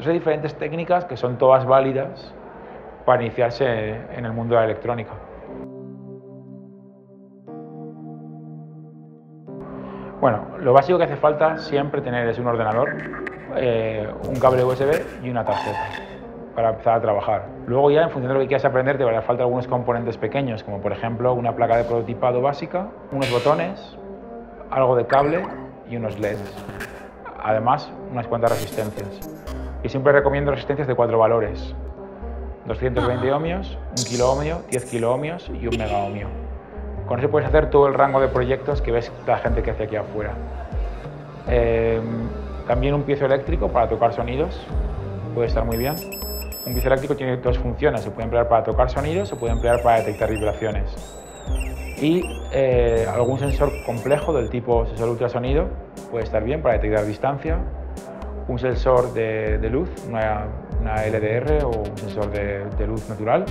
Entonces hay diferentes técnicas que son todas válidas para iniciarse en el mundo de la electrónica. Bueno, lo básico que hace falta siempre tener es un ordenador, eh, un cable USB y una tarjeta para empezar a trabajar. Luego ya en función de lo que quieras aprender te a falta algunos componentes pequeños, como por ejemplo una placa de prototipado básica, unos botones, algo de cable y unos LEDs. Además, unas cuantas resistencias. Y siempre recomiendo resistencias de cuatro valores. 220 ohmios, 1 kilo ohmio, 10 kilo ohmios y 1 mega ohmio. Con eso puedes hacer todo el rango de proyectos que ves la gente que hace aquí afuera. Em, también un piezo eléctrico para tocar sonidos, puede estar muy bien. Un piezo eléctrico tiene dos funciones, se puede emplear para tocar sonidos, se puede emplear para detectar vibraciones. Y eh, algún sensor complejo del tipo sensor ultrasonido puede estar bien para detectar distancia. Un sensor de, luz, una, LDR o un sensor de, luz natural.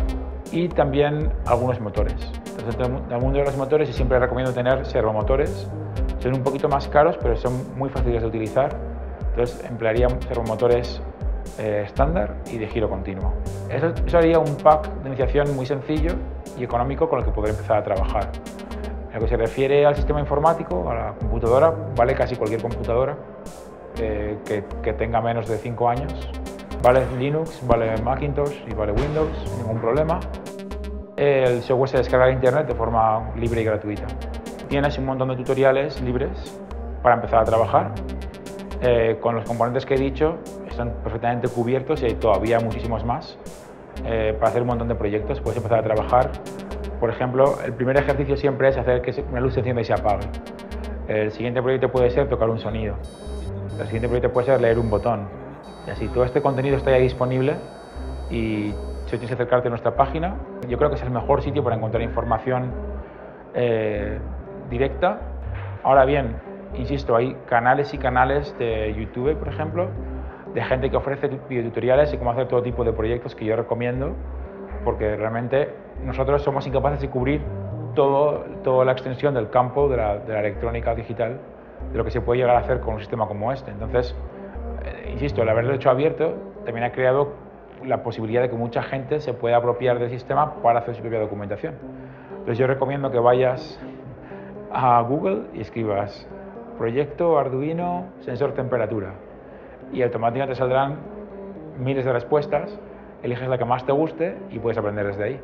Y también algunos motores. Entonces, en el mundo de los motores y siempre recomiendo tener servomotores. Son un poquito más caros, pero son muy fáciles de utilizar. Entonces emplearía servomotores eh, estándar y de giro continuo. Eso, sería un pack de iniciación muy sencillo y económico con el que poder empezar a trabajar. En lo que se refiere al sistema informático, a la computadora, vale casi cualquier computadora eh, que, tenga menos de 5 años. Vale Linux, vale Macintosh y vale Windows, ningún problema. El software se descarga de internet de forma libre y gratuita. Tienes un montón de tutoriales libres para empezar a trabajar. Eh, con los componentes que he dicho, están perfectamente cubiertos y hay todavía muchísimos más eh, para hacer un montón de proyectos. Puedes empezar a trabajar. Por ejemplo, el primer ejercicio siempre es hacer que una luz se encienda y se apague. El siguiente proyecto puede ser tocar un sonido. El siguiente proyecto puede ser leer un botón. Y así todo este contenido está ya disponible y si tienes que acercarte a nuestra página, yo creo que es el mejor sitio para encontrar información eh, directa. Ahora bien, insisto, hay canales y canales de YouTube, por ejemplo, de gente que ofrece videotutoriales y cómo hacer todo tipo de proyectos que yo recomiendo, porque realmente nosotros somos incapaces de cubrir todo, toda la extensión del campo de la, electrónica digital, de lo que se puede llegar a hacer con un sistema como este. Entonces, eh, insisto, el haberlo hecho abierto también ha creado la posibilidad de que mucha gente se pueda apropiar del sistema para hacer su propia documentación. Entonces yo recomiendo que vayas a Google y escribas proyecto Arduino sensor temperatura y automáticamente te saldrán miles de respuestas, eliges la que más te guste y puedes aprender desde ahí.